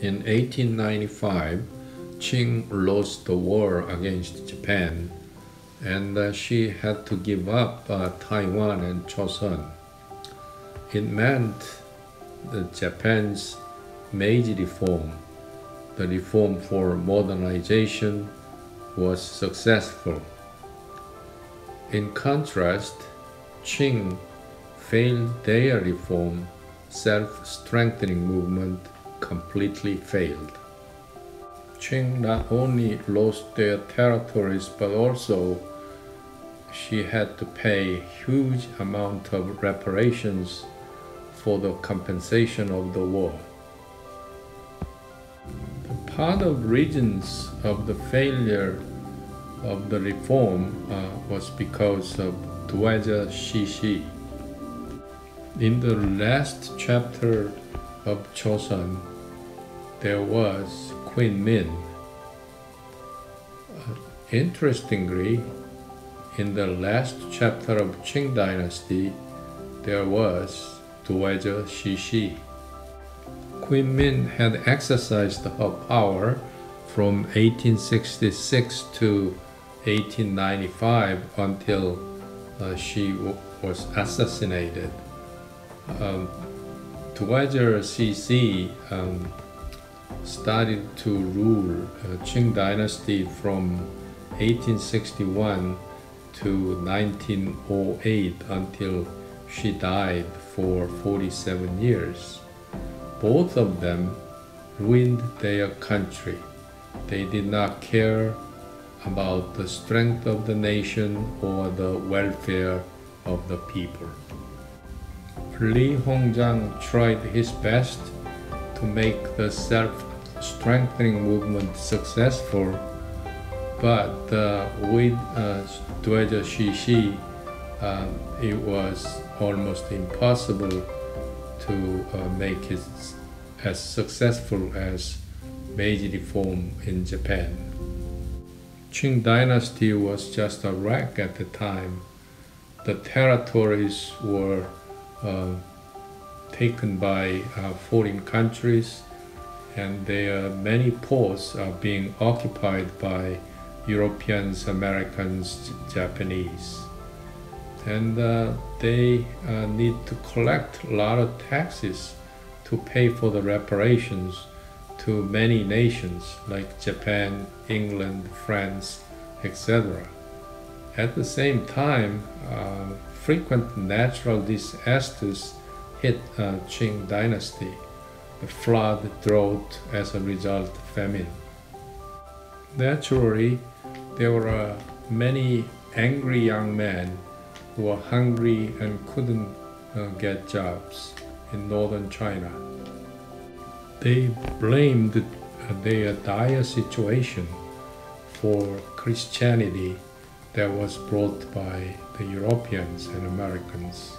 In 1895, Qing lost the war against Japan and uh, she had to give up uh, Taiwan and Chosun. It meant the Japan's Meiji reform, the reform for modernization, was successful. In contrast, Qing failed their reform, self-strengthening movement completely failed. Qing not only lost their territories but also she had to pay huge amount of reparations for the compensation of the war. The part of reasons of the failure of the reform uh, was because of Dowager Cixi. In the last chapter of Chosun, there was Queen Min. Uh, interestingly, in the last chapter of Qing Dynasty, there was Dowager Cixi. Queen Min had exercised her power from 1866 to 1895 until uh, she was assassinated. Um, Dowager Cixi um, started to rule uh, Qing dynasty from 1861 to 1908 until she died for 47 years. Both of them ruined their country. They did not care about the strength of the nation or the welfare of the people. Li Hongzhang tried his best to make the self-strengthening movement successful, but uh, with uh, Cixi, um, it was almost impossible to uh, make it as successful as Meiji reform in Japan. Qing dynasty was just a wreck at the time. The territories were uh, taken by uh, foreign countries and their many ports are being occupied by Europeans, Americans, Japanese. And uh, they uh, need to collect a lot of taxes to pay for the reparations to many nations like Japan, England, France, etc. At the same time, uh, frequent natural disasters hit uh, Qing dynasty, the flood, drought, as a result, famine. Naturally, there were uh, many angry young men who were hungry and couldn't uh, get jobs in northern China. They blamed their dire situation for Christianity that was brought by the Europeans and Americans.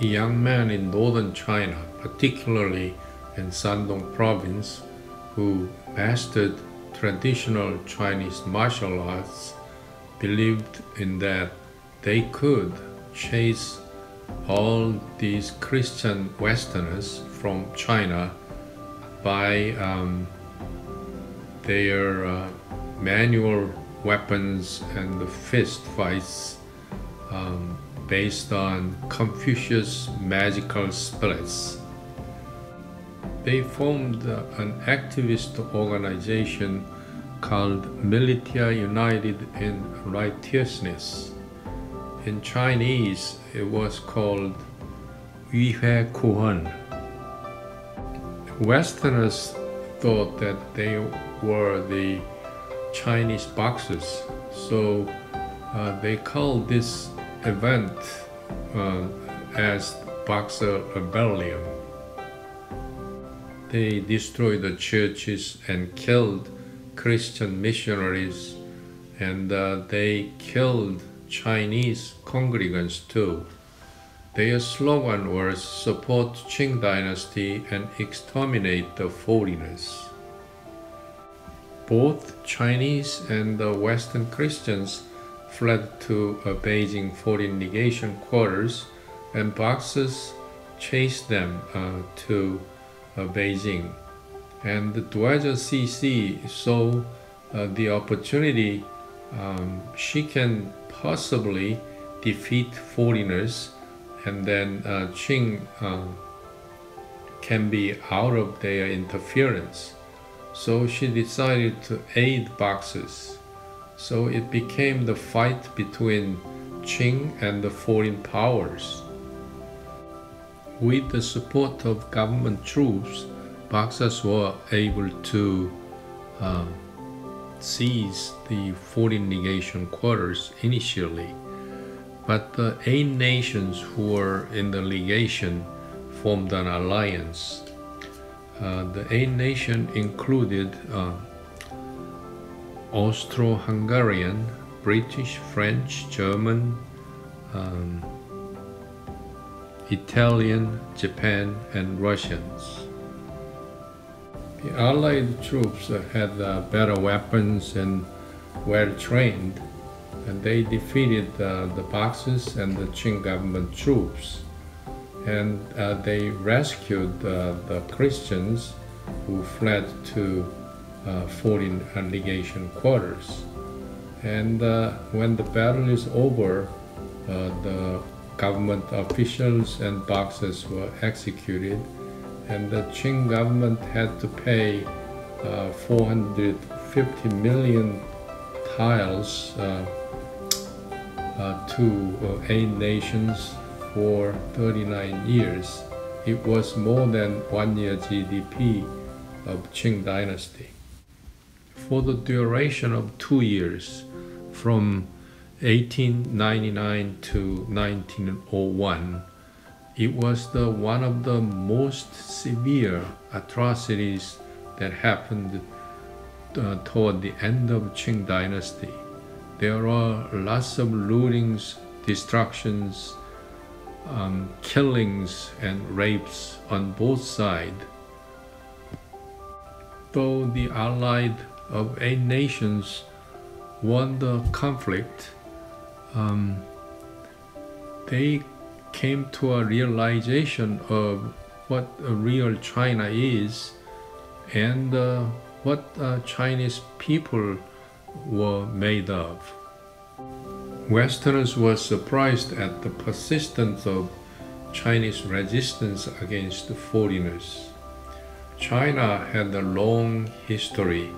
The young men in northern China, particularly in Shandong province, who mastered traditional Chinese martial arts believed in that they could chase all these Christian Westerners from China by um, their uh, manual weapons and the fist fights um, based on Confucius magical spirits they formed an activist organization called Militia United in Righteousness. In Chinese, it was called Yuhui Kuhen. Westerners thought that they were the Chinese boxers, so uh, they called this event uh, as Boxer Rebellion. They destroyed the churches and killed Christian missionaries and uh, they killed Chinese congregants too. Their slogan was support Qing dynasty and exterminate the foreigners. Both Chinese and the Western Christians fled to a Beijing foreign legation quarters and Boxers chased them uh, to uh, Beijing. And Dowager Cixi saw uh, the opportunity um, she can possibly defeat foreigners and then uh, Qing uh, can be out of their interference. So she decided to aid Boxers. So it became the fight between Qing and the foreign powers. With the support of government troops, Boxers were able to uh, seize the foreign legation quarters initially. But the eight nations who were in the legation formed an alliance. Uh, the eight nations included uh, Austro-Hungarian, British, French, German, um, Italian, Japan, and Russians. The Allied troops had uh, better weapons and well trained, and they defeated uh, the Boxers and the Qing government troops. And uh, they rescued uh, the Christians who fled to foreign legation quarters. And uh, when the battle is over, the government officials and Boxers were executed and the Qing government had to pay uh, 450 million taels uh, uh, to uh, eight nations for 39 years. It was more than one year GDP of Qing dynasty. For the duration of two years, from 1899 to 1901, it was the one of the most severe atrocities that happened uh, toward the end of Qing dynasty. There are lots of lootings, destructions, um, killings, and rapes on both sides. Though the allied of eight nations won the conflict, um, they came to a realization of what a real China is and uh, what uh, Chinese people were made of. Westerners were surprised at the persistence of Chinese resistance against foreigners. China had a long history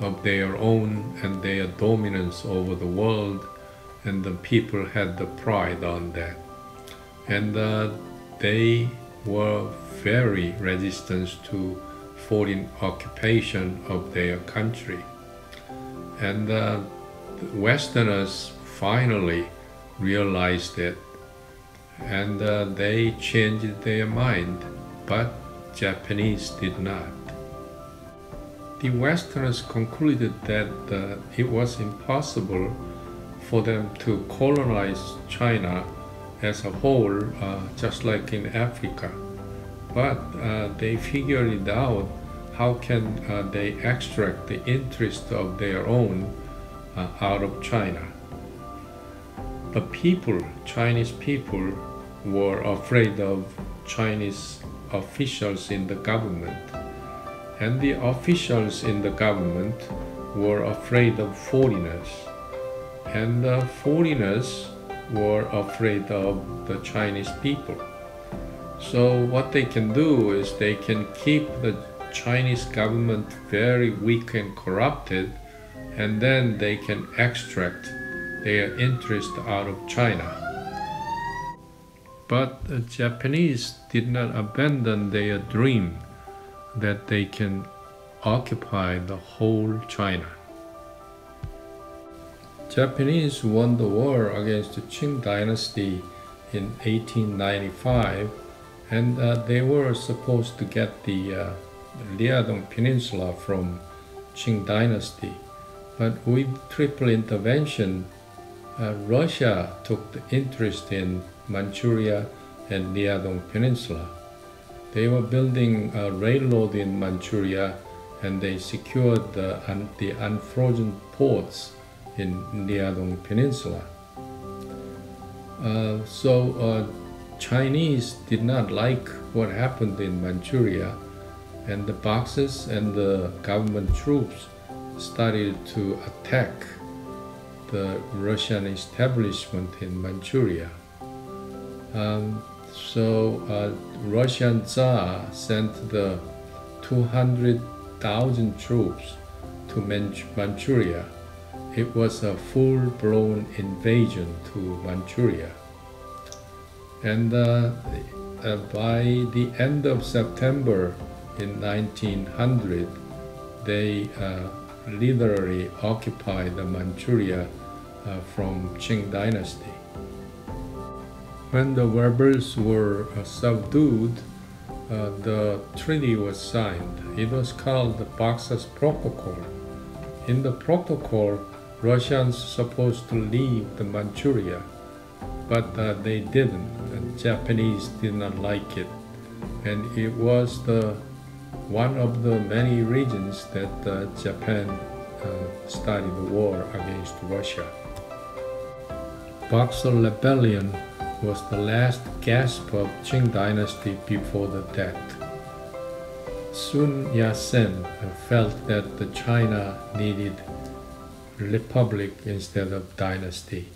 of their own and their dominance over the world, and the people had the pride on that and uh, they were very resistant to foreign occupation of their country. And uh, Westerners finally realized it and uh, they changed their mind, but Japanese did not. The Westerners concluded that uh, it was impossible for them to colonize China as a whole, uh, just like in Africa. But uh, they figured it out how can uh, they extract the interest of their own uh, out of China. The people, Chinese people, were afraid of Chinese officials in the government. And the officials in the government were afraid of foreigners. And the foreigners were afraid of the Chinese people. So what they can do is they can keep the Chinese government very weak and corrupted and then they can extract their interest out of China. But the Japanese did not abandon their dream that they can occupy the whole China. Japanese won the war against the Qing dynasty in 1895 and uh, they were supposed to get the uh, Liaodong Peninsula from Qing dynasty. But with triple intervention, uh, Russia took the interest in Manchuria and Liaodong Peninsula. They were building a railroad in Manchuria and they secured the, un the unfrozen ports in Liaodong Peninsula. Uh, so uh, Chinese did not like what happened in Manchuria and the Boxers and the government troops started to attack the Russian establishment in Manchuria. Um, so uh, Russian Tsar sent the 200,000 troops to Manchuria. It was a full-blown invasion to Manchuria. And uh, uh, by the end of September in 1900, they uh, literally occupied the Manchuria uh, from Qing dynasty. When the rebels were uh, subdued, uh, the treaty was signed. It was called the Boxers Protocol. In the protocol, Russians supposed to leave the Manchuria, but uh, they didn't. The Japanese did not like it, and it was the one of the many reasons that uh, Japan uh, started the war against Russia. Boxer Rebellion was the last gasp of Qing dynasty before the death. Sun Yat-sen felt that the China needed republic instead of dynasty.